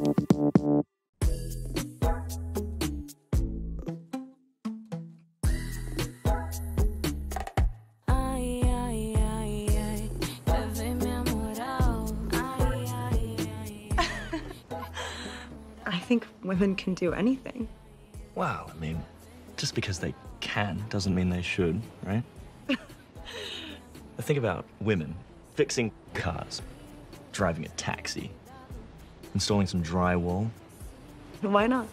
I think women can do anything. Well, I mean, just because they can doesn't mean they should, right? Think about women fixing cars, driving a taxi, installing some drywall. Why not?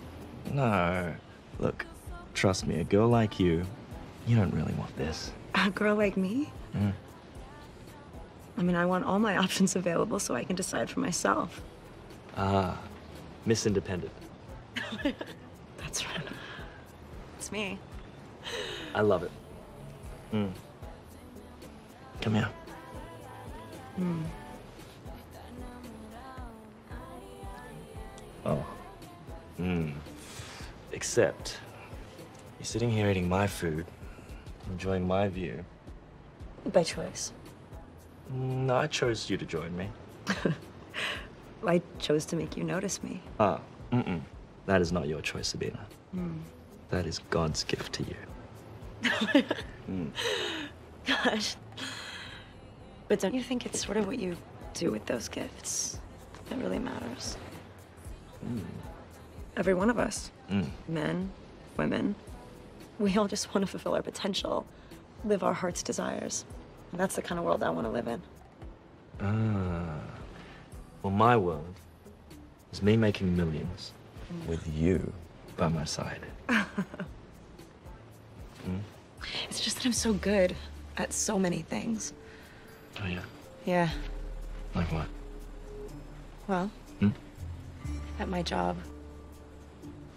No. Look, trust me, a girl like you, you don't really want this. A girl like me? Mm. I mean, I want all my options available so I can decide for myself. Ah, Miss Independent. That's right. It's me. I love it. Mm. Come here. Hmm. Oh. Hmm. Except, you're sitting here eating my food, enjoying my view. By choice. No, I chose you to join me. I chose to make you notice me. Ah, mm-mm. That is not your choice, Sabina. Hmm. That is God's gift to you. Mm. Gosh. But don't you think it's sort of what you do with those gifts that really matters? Every one of us, Mm. men, women, we all just want to fulfill our potential, live our heart's desires. And that's the kind of world I want to live in. Ah. Well, my world is me making millions with you by my side. Mm? It's just that I'm so good at so many things. Oh, yeah. Yeah. Like what? Well, Hmm? At my job,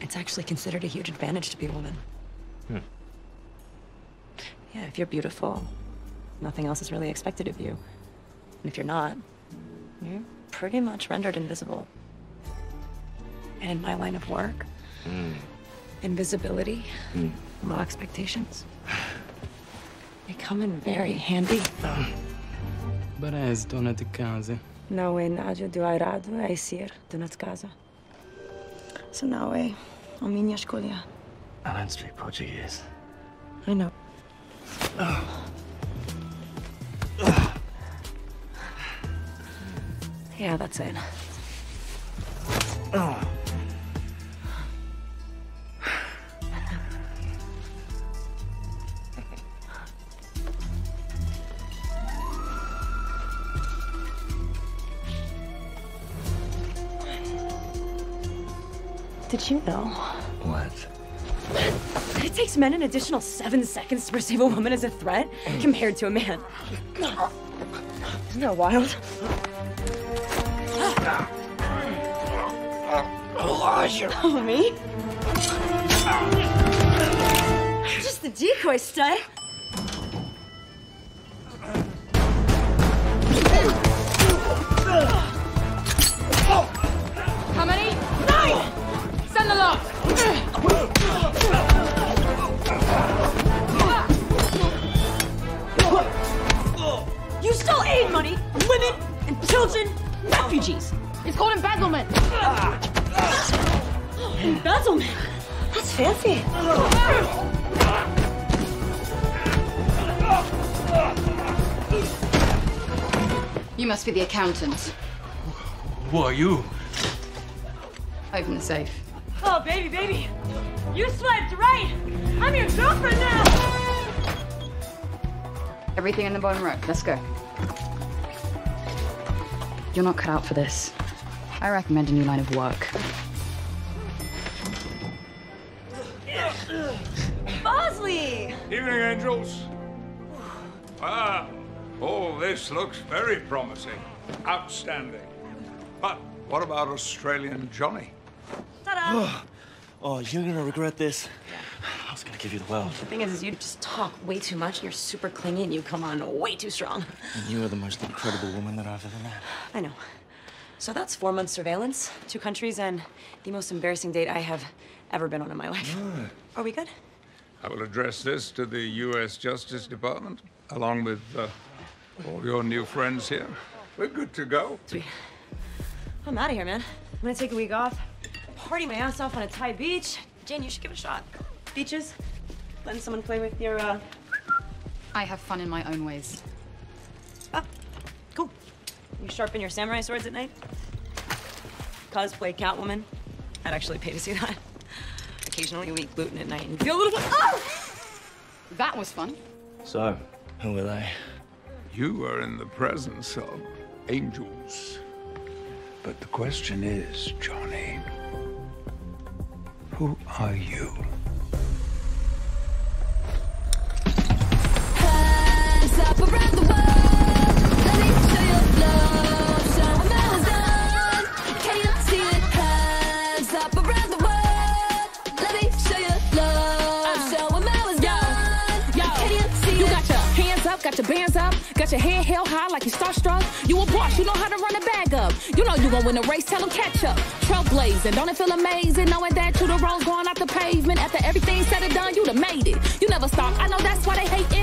it's actually considered a huge advantage to be a woman. Hmm. Yeah, if you're beautiful, nothing else is really expected of you. And if you're not, you're pretty much rendered invisible. And in my line of work, Mm. invisibility, Mm. low expectations, they come in very handy. Barez, dona de casa. Não é nada do errado é ser dona de casa. So now é a minha escolha. I don't speak Portuguese. I know. Oh. Yeah, that's it. Did you know? What? It takes men an additional seven seconds to perceive a woman as a threat compared to a man. Isn't that wild? You? Oh, me? Just the decoy stud. You stole aid money women and children, refugees. It's called embezzlement. Embezzlement. That's fancy. You must be the accountant. Who are you? Open the safe. Oh, baby, baby. You swiped right. I'm your girlfriend now. Everything in the bottom row. Let's go. You're not cut out for this. I recommend a new line of work. Bosley! Evening, angels. Ah, all this looks very promising. Outstanding. But what about Australian Johnny? Ta-da! Oh, you're gonna regret this. I was gonna give you the world. The thing is, is you just talk way too much. and You're super clingy and you come on way too strong. And you are the most incredible woman that I've ever met. I know. So that's four months surveillance, two countries, and the most embarrassing date I have ever been on in my life. Are we good? I will address this to the U.S. Justice Department, along with uh, all your new friends here. We're good to go. Sweet. I'm out of here, man. I'm gonna take a week off, party my ass off on a Thai beach. Jane, you should give it a shot. Beaches? Letting someone play with your, uh. I have fun in my own ways. Ah, cool. You sharpen your samurai swords at night? Cosplay Catwoman? I'd actually pay to see that. Occasionally you eat gluten at night and feel a little. Oh! That was fun. So, who are they? You are in the presence of angels. But the question is, Johnny, who are you? Got your hands up, got your bands up, got your head held high like you starstruck. You a boss, you know how to run a bag up. You know you gon' win a race, tell them catch up. Trailblazing, don't it feel amazing knowing that you the road going off the pavement. After everything said and done, you done made it. You never stop, I know that's why they hate um,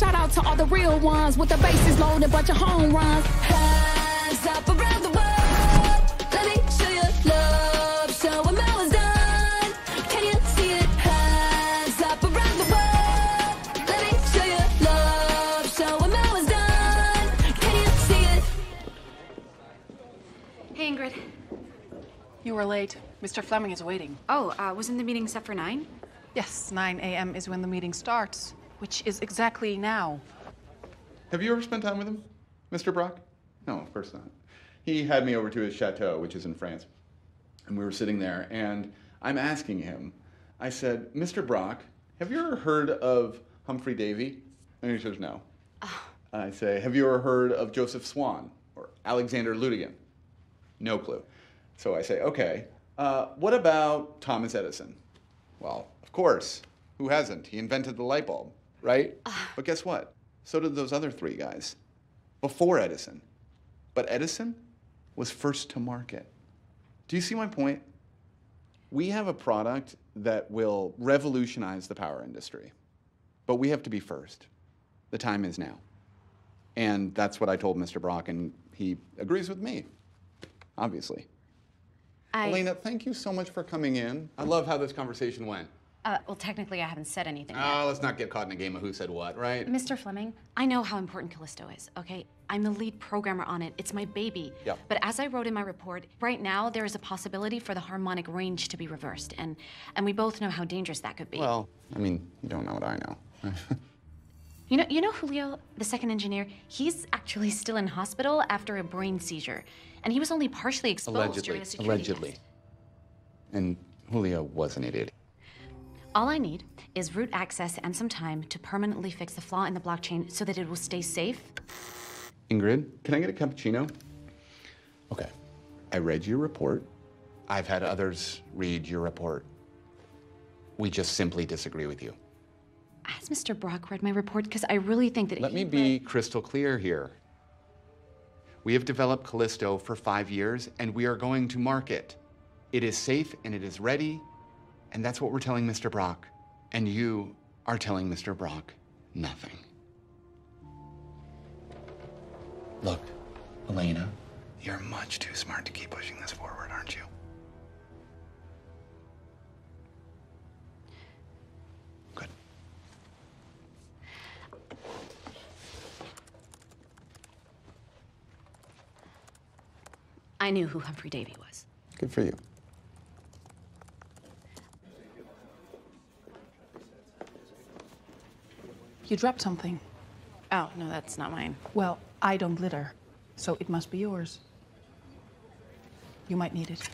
shout out to all the real ones with the bases loaded, bunch of home runs. Hands up around the world. Let me show you love. Show 'em how it's done. Can you see it? Hands up around the world. Let me show you love. Show 'em how it's done. Can you see it? Hey, Ingrid. You were late. Mr. Fleming is waiting. Oh, uh, wasn't the meeting set for nine? Yes, 9 a.m. is when the meeting starts, which is exactly now. Have you ever spent time with him, Mr. Brock? No, of course not. He had me over to his chateau, which is in France. And we were sitting there, and I'm asking him, I said, Mr. Brock, have you ever heard of Humphrey Davy? And he says, no. I say, have you ever heard of Joseph Swan or Alexander Lodygin? No clue. So I say, okay, uh, what about Thomas Edison? Well, of course. Who hasn't? He invented the light bulb, right? Ah. but guess what? So did those other three guys before Edison. But Edison was first to market. Do you see my point? We have a product that will revolutionize the power industry, but we have to be first. The time is now. And that's what I told Mr. Brock, and he agrees with me, obviously. I, Elena, thank you so much for coming in. I love how this conversation went. Uh, well, technically, I haven't said anything Oh, let's not get caught in a game of who said what, right? Mr. Fleming, I know how important Callisto is, okay? I'm the lead programmer on it. It's my baby. Yep. But as I wrote in my report, right now there is a possibility for the harmonic range to be reversed, and and we both know how dangerous that could be. Well, I mean, you don't know what I know. You know, you know Julio, the second engineer. He's actually still in hospital after a brain seizure, and he was only partially exposed allegedly. during a security Allegedly. test. And Julio was an idiot. All I need is root access and some time to permanently fix the flaw in the blockchain so that it will stay safe. Ingrid, can I get a cappuccino? Okay. I read your report. I've had others read your report. We just simply disagree with you. Has Mr. Brock read my report? Because I really think that Let he me read- be crystal clear here. We have developed Callisto for five years, and we are going to market. It is safe and it is ready, and that's what we're telling Mr. Brock. And you are telling Mr. Brock nothing. Look, Elena, you're much too smart to keep pushing this forward, aren't you? Good. I knew who Humphrey Davy was. Good for you. You dropped something. Oh, no, that's not mine. Well, I don't litter, so it must be yours. You might need it.